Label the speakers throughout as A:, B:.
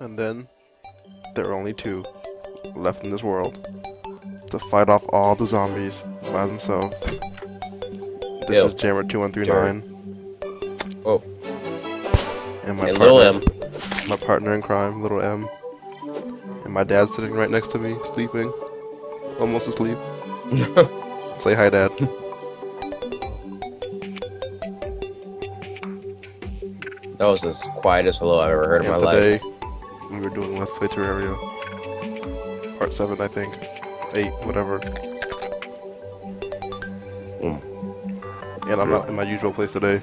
A: And then there are only two left in this world to fight off all the zombies by themselves. This is Jammer two one three nine.
B: Oh.
A: And my
B: And
A: partner,
B: little M.
A: my partner in crime, little M. And my dad's sitting right next to me, sleeping, almost asleep. Say hi, Dad.
B: That was as quietest hello I've ever heard in
A: And
B: my life.
A: We were doing Let's Play Terraria, part seven, I think, eight, whatever.
B: Mm.
A: And I'm not in my usual place today.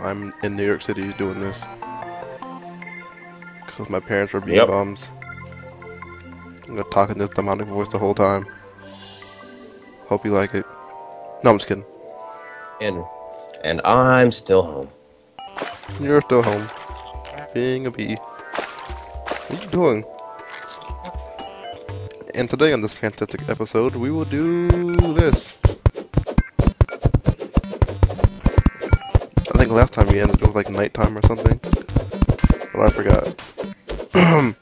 A: I'm in New York City doing this because my parents were being
B: Yep.
A: bums. I'm gonna talk in this demonic voice the whole time. Hope you like it. No, I'm just kidding.
B: And and I'm still home.
A: You're still home, being a bee. What are you doing? And today on this fantastic episode, we will do this. I think last time we ended it with like nighttime or something, but I forgot.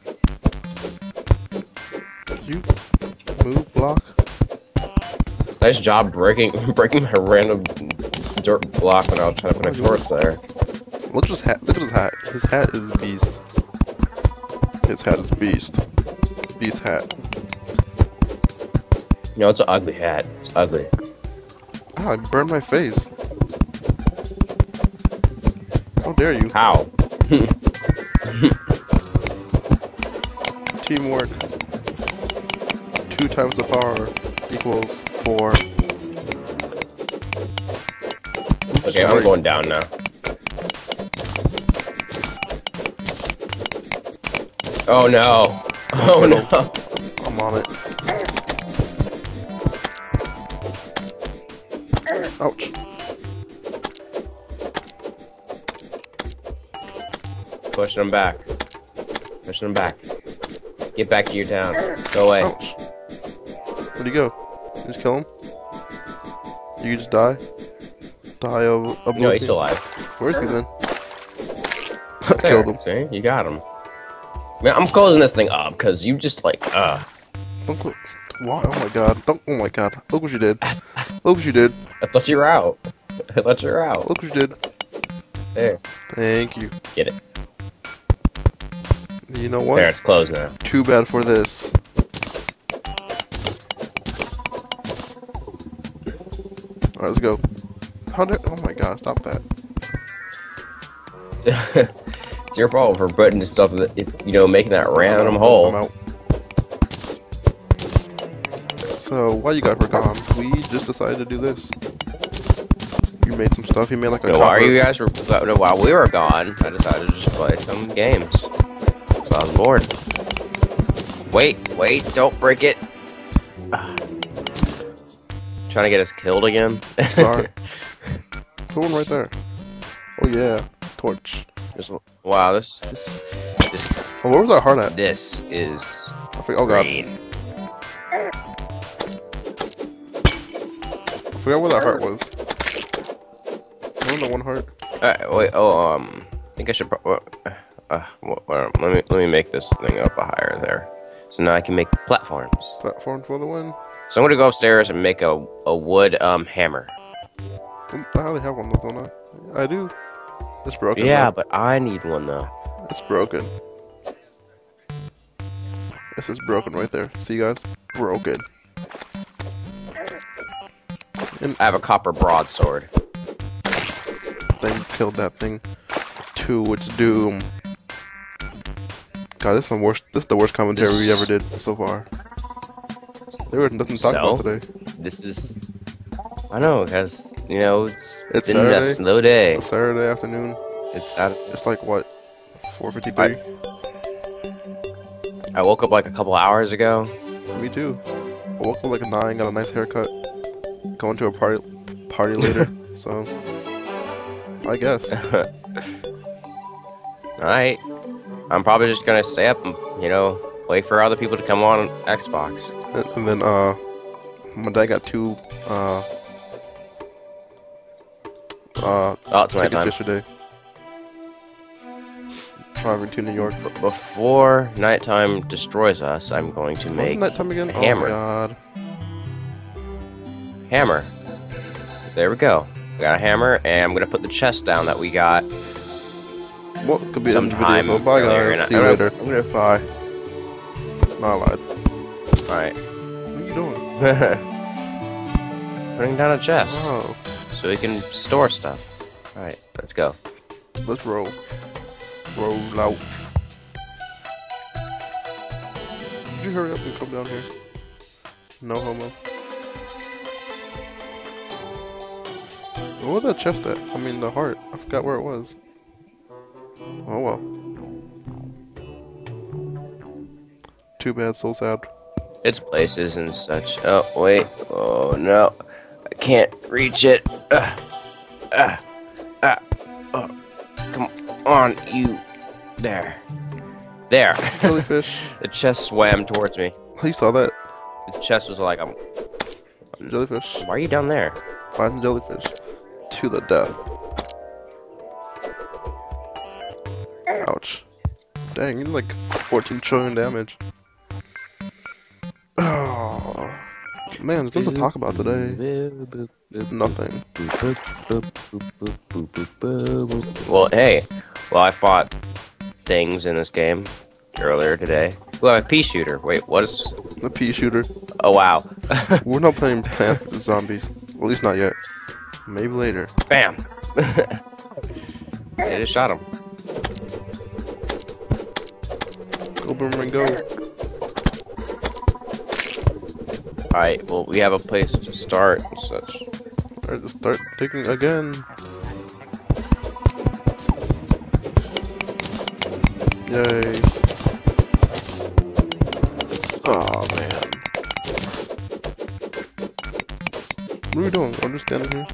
A: you move block?
B: Nice job breaking breaking my random dirt block when I was trying to put a torch there.
A: Look at his hat. Look at his hat. His hat is beast. His hat is beast. Beast hat.
B: You know, it's an ugly hat. It's ugly.
A: Ah, I burned my face. How dare you?
B: How?
A: Teamwork. Two times the power equals four.
B: Okay. I'm going down now. Oh no! Oh no!
A: I'm on it. Ouch.
B: Pushing him back. Pushing him back. Get back to your town. Go away.
A: Ouch. Where'd he go? Just kill him? You just die? Die of oblivion?
B: No, he's alive.
A: Where is he then?
B: There,
A: Killed him.
B: See, you got him. Man, I'm closing this thing up because you just like, uh.
A: Don't cl- Why? Oh my god. Don't. Oh my god. Look what you did. Look what you did.
B: I thought you were out. I thought you were out.
A: Look what you did.
B: There.
A: Thank you.
B: Get it.
A: You know what?
B: There, it's closed now.
A: Too bad for this. Alright, let's go. How did? Oh my god! Stop that.
B: it's your fault for putting this stuff, that, you know, making that random hole.
A: So while you guys were gone, we just decided to do this. You made some stuff. You made like a
B: know, while you guys were, no, while we were gone, I decided to just play some games. So I was bored. Wait, wait, don't break it. Trying to get us killed again.
A: Sorry. Put one right there. Oh yeah, torch.
B: Just- wow, this, this, this,
A: Oh, where was that heart at?
B: this is
A: I forgot. Oh god,
B: green.
A: I forgot where that heart was. Wasn't that one heart?
B: Uh, wait, oh, um, I think I should. Pro- uh, uh, wha- let me let me make this thing up a higher there, so now I can make platforms.
A: Platform for the win.
B: So I'm gonna go upstairs and make a a wood um hammer.
A: I already have one, though, don't I? I do. It's broken.
B: Yeah,
A: though.
B: but I need one though.
A: It's broken. This is broken right there. See, you guys? Broken.
B: I have a copper broadsword.
A: Thing killed that thing to its doom. God, this is the worst. This is the worst commentary we ever did so far. There was nothing to talk
B: So?
A: about today.
B: This is. I know, because you know it's,
A: It's
B: been a
A: Saturday.
B: slow day.
A: It's Saturday afternoon.
B: It's out.
A: It's like what? 4:53.
B: I woke up like a couple hours ago.
A: Me too. I woke up like a nine, got a nice haircut. Going to a party party later. so I guess.
B: All right, I'm probably just gonna stay up and you know wait for other people to come on Xbox.
A: And, and then uh, my dad got two uh uh
B: Oh, it's
A: tickets
B: nighttime.
A: yesterday. driving to New York.
B: B- before nighttime destroys us, I'm going to make
A: Wasn't that time again?
B: a hammer.
A: Oh god.
B: hammer. There we go. We got a hammer, and I'm gonna put the chest down that we got
A: What could be the the
B: sometime.
A: video? So bye guys. See you later.
B: I'm gonna.
A: Bye. Not lied.
B: All right.
A: What are you doing?
B: Putting down a chest
A: Oh,
B: so we can store stuff. All right, let's go.
A: let's roll. Roll out. Did you hurry up and come down here? No homo. Where was that chest at? I mean, the heart. I forgot where it was. Oh well. Too bad, so sad.
B: Its places and such. Oh wait. Oh no, can't reach it. Ah, ah, ah. Oh, come on, you. There. There.
A: Jellyfish.
B: the chest swam towards me.
A: you saw that?
B: The chest was like, I'm.
A: Jellyfish.
B: Why are you down there?
A: Find the jellyfish. To the death. Ouch. Dang, you did like 14 trillion damage. Oh. Man, there's nothing to talk about today. Nothing.
B: Well, hey. Well, I fought things in this game earlier today. Have a pea shooter. Wait, what is?
A: The pea shooter.
B: Oh wow!
A: We're not playing Plant. Zombies. At least not yet. Maybe later.
B: Bam! I just shot him.
A: Go boomerang go.
B: Alright, well, we have a place to start and such.
A: Alright, let's start digging again. Yay. Oh man. What are we doing? I'm just standing here.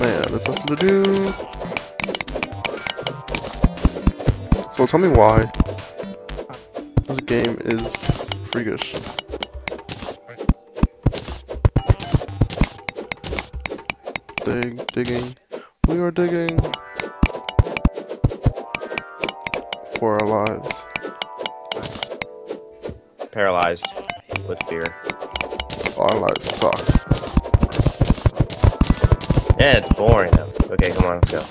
A: Man, there's nothing to do. So tell me why this game is freakish. Dig, digging. We are digging for our lives.
B: Paralyzed with fear.
A: Our lives suck.
B: Yeah, it's boring though. Okay, come on, let's go.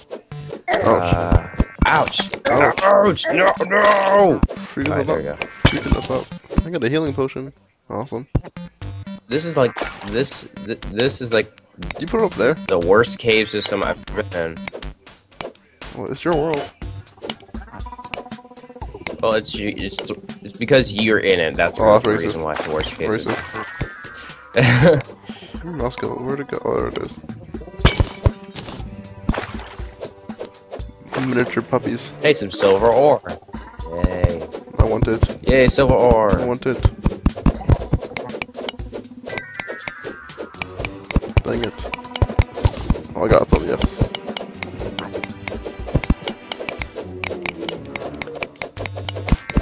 A: Ouch.
B: Uh, ouch!
A: Ouch.
B: Ouch! No, no!
A: Freaking
B: Alright,
A: us
B: there we
A: up. us up. I got a healing potion. Awesome.
B: This is like this. Th this is like
A: You put it up there.
B: the worst cave system I've ever been.
A: Well, it's your world.
B: Well, it's it's it's because you're in it. That's
A: Oh,
B: the reason why it's the worst cave
A: Racist.
B: system.
A: Hmm, Where'd mouse go? Where'd it go? Oh, there it is. Miniature puppies.
B: hey, some silver ore. Yay, silver
A: I
B: ore.
A: want it. Dang it. Oh, I got some, yes.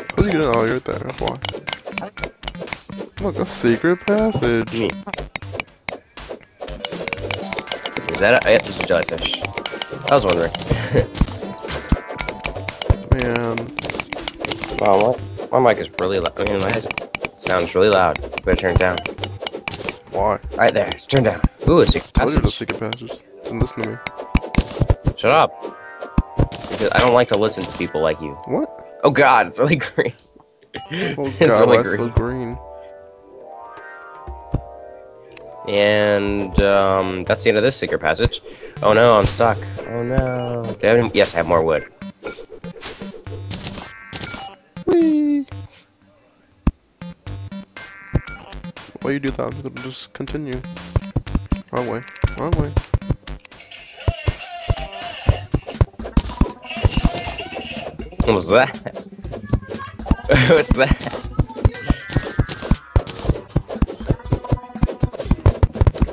A: How did you in? Oh, you're right there. Why? Look, a secret passage.
B: Is that a, yep, it's a jellyfish. I was wondering.
A: Man.
B: Wow, my, my mic is really loud. I mean, my head sounds really loud. Better turn it down.
A: Why?
B: Right there, it's turned down. Ooh, a secret
A: Told you
B: passage.
A: secret passages. Didn't listen to me.
B: Shut up. Because I don't like to listen to people like you.
A: What?
B: Oh god, it's really green.
A: Oh
B: It's really
A: it's so green?
B: And um, that's the end of this secret passage. Oh no, I'm stuck. Oh no. Do I have any- yes, I have more wood.
A: Why you do that? I'm gonna just continue. Wrong way. Wrong way.
B: What was that? What's that?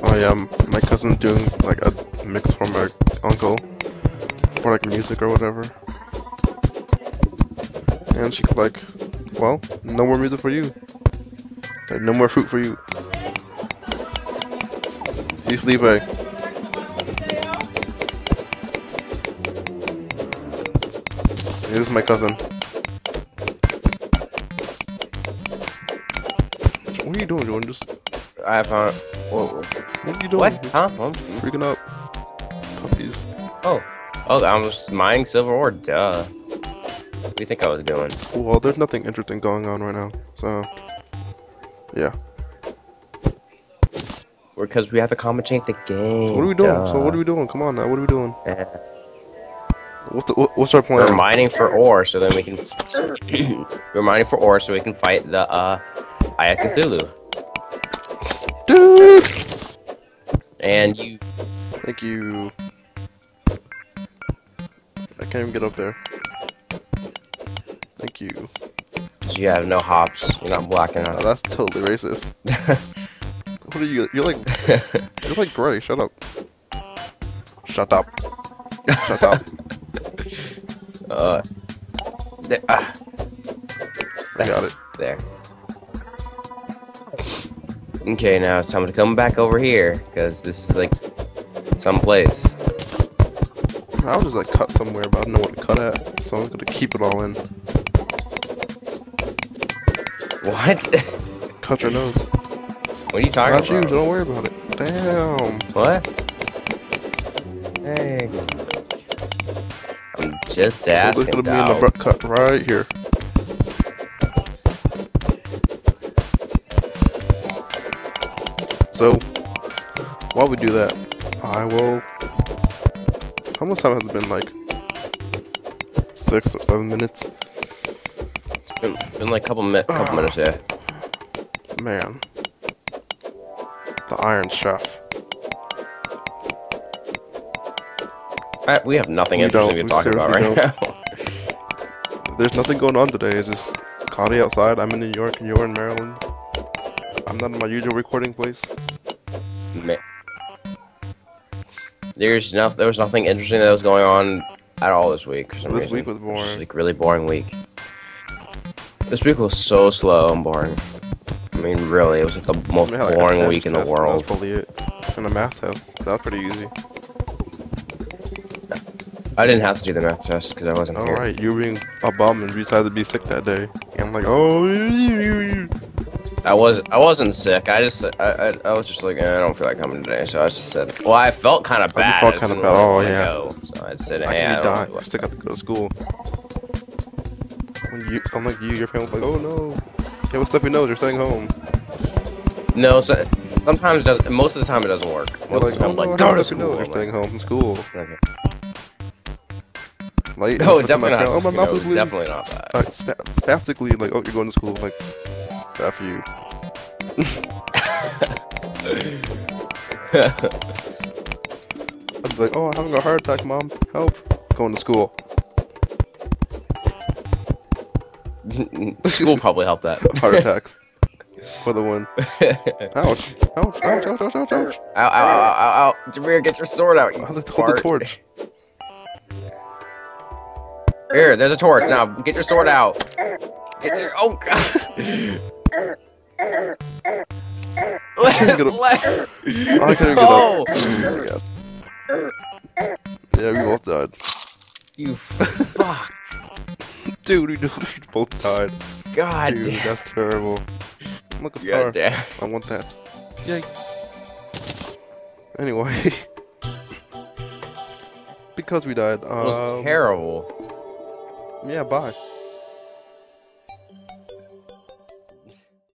A: Oh yeah, my cousin's doing like a mix for my uncle for like music or whatever. And she's like, well, no more music for you. Like, no more fruit for you. He's leaving. This is my cousin. What are you doing, Jordan? Just
B: I found. Uh, whoa.
A: what are you doing?
B: What? Huh? I'm-
A: Freaking out. Puppies.
B: Oh. oh, I was mining silver ore. Duh. What do you think I was doing?
A: Well, there's nothing interesting going on right now, so yeah.
B: Because we have to commentate the game.
A: So what are we doing? So what are we doing? Come on now. What are we doing? What's the what, what's our
B: We're mining for ore, so then we can. we're mining for ore, so we can fight the uh, Eye of Cthulhu.
A: Dude.
B: And you.
A: Thank you. I can't even get up there. Thank you.
B: Cause you have no hops. You're not black
A: Oh, that's totally racist. what are you? You're like you're like gray. Shut up. Shut up. Shut up.
B: uh. There. ah,
A: I got it.
B: there. Okay, now it's time to come back over here, because this is like someplace.
A: I was just like cut somewhere, but I don't know what to cut at, so I'm gonna keep it all in.
B: What?
A: Cut your nose.
B: what are you talking
A: Not you.
B: about?
A: Don't worry about it. Damn.
B: What? Hey. I'm just asking, So
A: gonna be in the butt cut right here. So, while we do that, I will. How much time has it been? Like six or seven minutes.
B: Been, been like a couple, mi- couple minutes, yeah.
A: Man, the Iron Chef.
B: Uh, we have nothing
A: We
B: interesting to talk about right
A: seriously
B: now.
A: There's nothing going on today. It's just cloudy outside. I'm in New York and you're in Maryland. I'm not in my usual recording place.
B: Ma- There's no, there was nothing interesting that was going on at all this week. For some
A: This
B: reason.
A: week was boring.
B: like really boring week. This week was so slow and boring. I mean, really, it was like the most
A: like,
B: boring week in the
A: and That was
B: world.
A: it. And a math test. That was pretty easy.
B: I didn't have to do the math test because I wasn't
A: All
B: here.
A: right, you were being a bum and decided to be sick that day. And I'm like, oh,
B: I was I wasn't sick. I just I, I, I was just like eh, I don't feel like coming today, so I just said. Well, I felt kind of
A: Oh,
B: bad.
A: felt
B: I just
A: kinda bad. Oh, yeah.
B: go. So I said,
A: I
B: hey, I don't
A: dying.
B: feel
A: I still got to go to school. When you, unlike you, your parents like, oh no. Yeah, what stuffy nose? You're staying home.
B: No, so, sometimes it does. Most of the time it doesn't work. Most
A: You're
B: of
A: like,
B: the time,
A: oh
B: I'm
A: no,
B: like
A: I
B: go to school.
A: nose. You're staying home from school.
B: okay.
A: Like,
B: No, definitely not.
A: Oh, my mouth is bleeding.
B: Definitely not that.
A: Uh, spa- spastically, like, oh, you're going to school. Like, F you. I'd be like, oh, I'm having a heart attack, mom. Help. Going to school.
B: School probably helped that.
A: Heart attacks. For the win. Ouch. Ouch. Ouch. Ouch. Ouch. Ouch. Ouch.
B: Ow, ow, ow, ow, ow. Jameer, get your sword out. You
A: Hold the, hold the torch.
B: Here, there's a torch. Now, get your sword out. Get your. Oh, God.
A: I can't get up. Oh, I couldn't get up. Oh my god. Yeah, we both died.
B: You fuck.
A: Dude, we, just, we both died.
B: God
A: Dude,
B: damn.
A: that's terrible. Look, a star.
B: God damn.
A: I want that. Yay. Anyway. because we died.
B: It was
A: um,
B: terrible.
A: Yeah, bye.